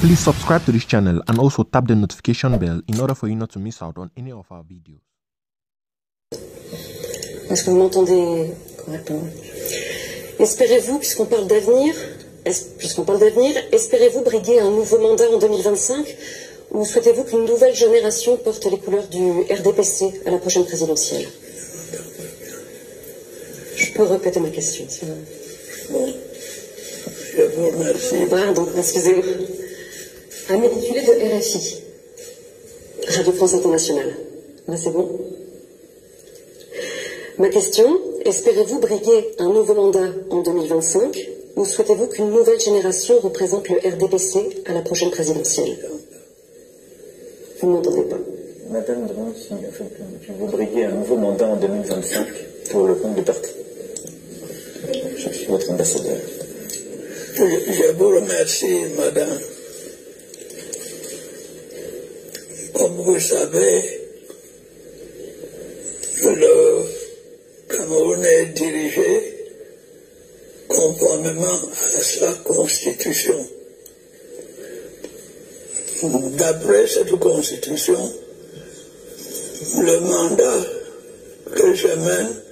Please subscribe to this channel and also tap the notification bell in order for you not to miss out on any of our videos. Est-ce que vous m'entendez correctement? Espérez-vous, puisqu'on parle d'avenir, puisqu'on parle d'avenir, espérez-vous briguer un nouveau mandat en 2025 ou souhaitez-vous qu'une nouvelle génération porte les couleurs du RDPC à la prochaine présidentielle? Je peux répéter ma question. si vous voulez. Bon, je vous remercie. Pardon, excusez-moi. Un intitulé de RFI, Radio France Internationale. Là, c'est bon Ma question, espérez-vous briguer un nouveau mandat en 2025 ou souhaitez-vous qu'une nouvelle génération représente le RDPC à la prochaine présidentielle? Vous ne m'entendez pas Madame Drancy, en fait, je vous briguer un nouveau mandat en 2025 pour le compte du parti. Je suis votre ambassadeur. Je vous remercie, madame. Comme vous savez, le Cameroun est dirigé conformément à sa constitution. D'après cette constitution, le mandat que je mène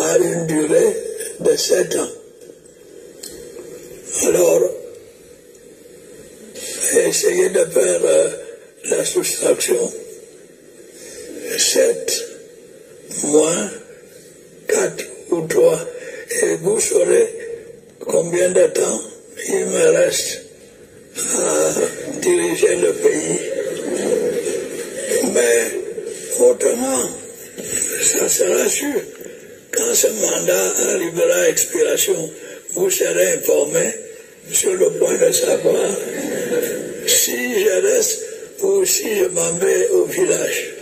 a une durée de sept ans. Alors, essayez de faire euh, la soustraction. 7 moins 4 ou 3. Et vous saurez combien de temps il me reste à diriger le pays. Mais autrement, ça sera sûr. Quand ce mandat arrivera à expiration, vous serez informé sur le point de savoir si je reste ou si je m'en vais au village.